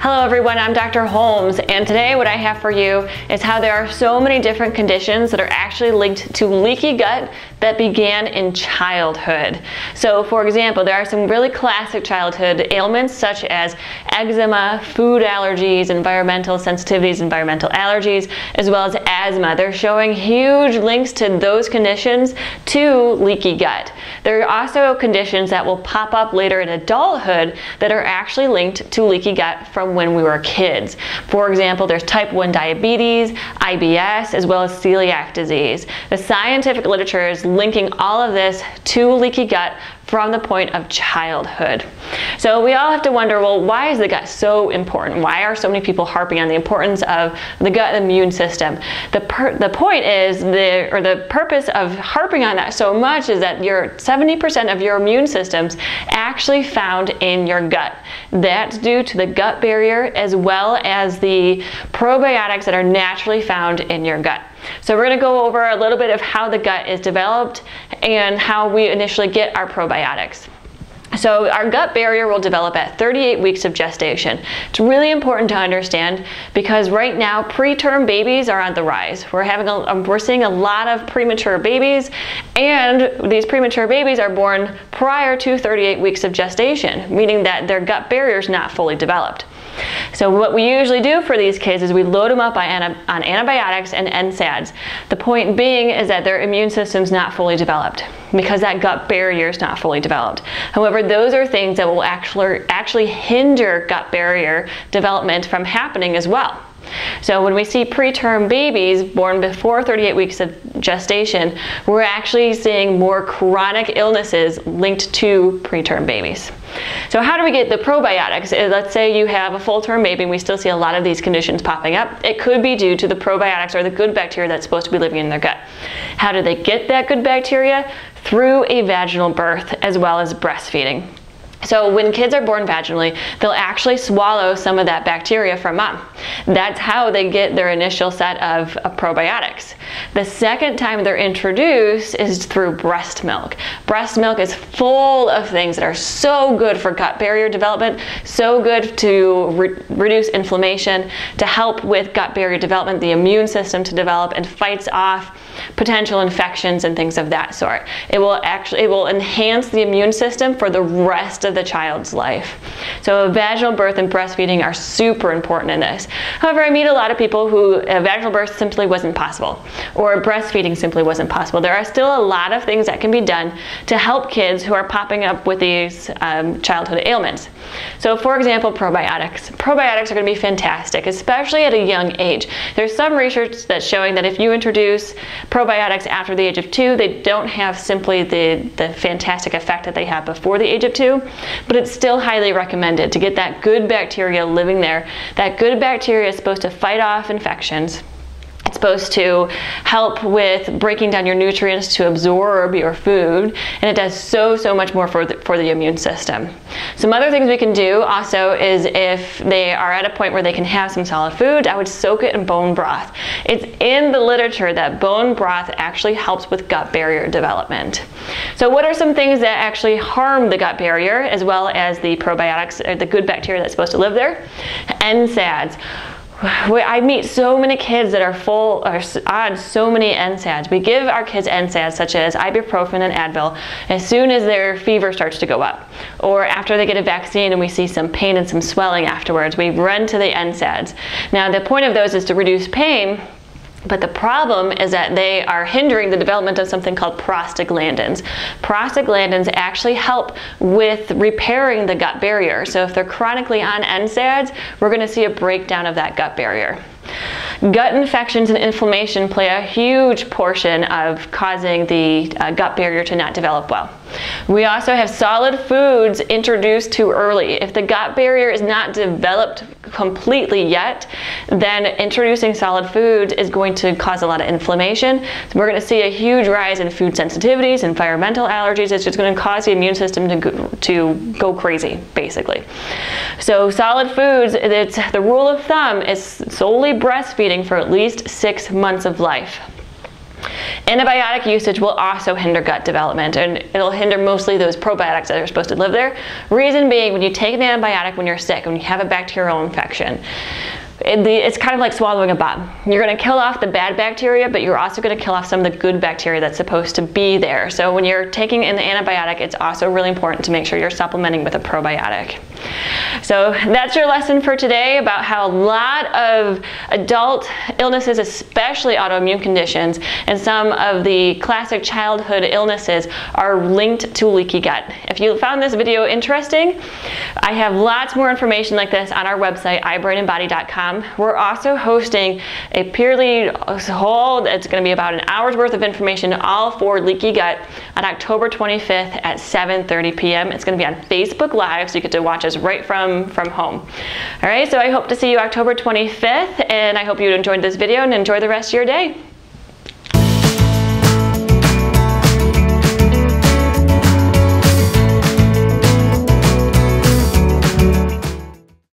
Hello everyone, I'm Dr. Holmes and today what I have for you is how there are so many different conditions that are actually linked to leaky gut that began in childhood. So for example, there are some really classic childhood ailments such as eczema, food allergies, environmental sensitivities, environmental allergies, as well as asthma. They're showing huge links to those conditions to leaky gut. There are also conditions that will pop up later in adulthood that are actually linked to leaky gut from when we were kids. For example, there's type 1 diabetes, IBS, as well as celiac disease. The scientific literature is linking all of this to leaky gut from the point of childhood. So we all have to wonder, well, why is the gut so important? Why are so many people harping on the importance of the gut immune system? The, the point is, the, or the purpose of harping on that so much is that your 70% of your immune system's actually found in your gut. That's due to the gut barrier as well as the probiotics that are naturally found in your gut. So we're going to go over a little bit of how the gut is developed and how we initially get our probiotics. So our gut barrier will develop at 38 weeks of gestation. It's really important to understand because right now preterm babies are on the rise. We're having a, um, we're seeing a lot of premature babies and these premature babies are born prior to 38 weeks of gestation, meaning that their gut barrier is not fully developed. So what we usually do for these kids is we load them up on, on antibiotics and NSAIDs. The point being is that their immune system's not fully developed because that gut barrier is not fully developed. However, those are things that will actually, actually hinder gut barrier development from happening as well. So when we see preterm babies born before 38 weeks of gestation, we're actually seeing more chronic illnesses linked to preterm babies. So how do we get the probiotics? Uh, let's say you have a full-term baby and we still see a lot of these conditions popping up. It could be due to the probiotics or the good bacteria that's supposed to be living in their gut. How do they get that good bacteria? Through a vaginal birth as well as breastfeeding. So when kids are born vaginally, they'll actually swallow some of that bacteria from mom. That's how they get their initial set of, of, probiotics. The second time they're introduced is through breast milk. Breast milk is full of things that are so good for gut barrier development, so good to re reduce inflammation, to help with gut barrier development, the immune system to develop, and fights off potential infections and things of that sort. It will actually it will enhance the immune system for the rest of the child's life. So vaginal birth and breastfeeding are super important in this. However, I meet a lot of people who a vaginal birth simply wasn't possible or breastfeeding simply wasn't possible. There are still a lot of things that can be done to help kids who are popping up with these um, childhood ailments. So for example, probiotics. Probiotics are going to be fantastic, especially at a young age. There's some research that's showing that if you introduce probiotics after the age of two, they don't have simply the, the fantastic effect that they have before the age of two, but it's still highly recommended to get that good bacteria living there. That good bacteria is supposed to fight off infections it's supposed to help with breaking down your nutrients to absorb your food, and it does so, so much more for the, for the immune system. Some other things we can do also is if they are at a point where they can have some solid food, I would soak it in bone broth. It's in the literature that bone broth actually helps with gut barrier development. So what are some things that actually harm the gut barrier as well as the probiotics, or the good bacteria that's supposed to live there? NSAIDs. I meet so many kids that are full or on so many NSAIDs. We give our kids NSAIDs such as ibuprofen and Advil as soon as their fever starts to go up. Or after they get a vaccine and we see some pain and some swelling afterwards, we run to the NSAIDs. Now the point of those is to reduce pain but the problem is that they are hindering the development of something called prostaglandins. Prostaglandins actually help with repairing the gut barrier. So if they're chronically on NSAIDs, we're going to see a breakdown of that gut barrier. Gut infections and inflammation play a huge portion of causing the uh, gut barrier to not develop well. We also have solid foods introduced too early. If the gut barrier is not developed completely yet, then introducing solid foods is going to cause a lot of inflammation. So we're going to see a huge rise in food sensitivities, environmental allergies. It's just going to cause the immune system to go, to go crazy, basically. So solid foods, it's, the rule of thumb is solely breastfeeding for at least six months of life. Antibiotic usage will also hinder gut development and it'll hinder mostly those probiotics that are supposed to live there. Reason being, when you take an antibiotic when you're sick, when you have a bacterial infection, it's kind of like swallowing a bomb. You're going to kill off the bad bacteria, but you're also going to kill off some of the good bacteria that's supposed to be there. So when you're taking an antibiotic, it's also really important to make sure you're supplementing with a probiotic. So that's your lesson for today about how a lot of adult illnesses, especially autoimmune conditions, and some of the classic childhood illnesses are linked to leaky gut. If you found this video interesting, I have lots more information like this on our website, ibrainandbody.com we're also hosting a purely whole, it's going to be about an hour's worth of information all for leaky gut on October 25th at 7.30 p.m. It's going to be on Facebook Live, so you get to watch right from, from home. All right, so I hope to see you October 25th, and I hope you enjoyed this video and enjoy the rest of your day.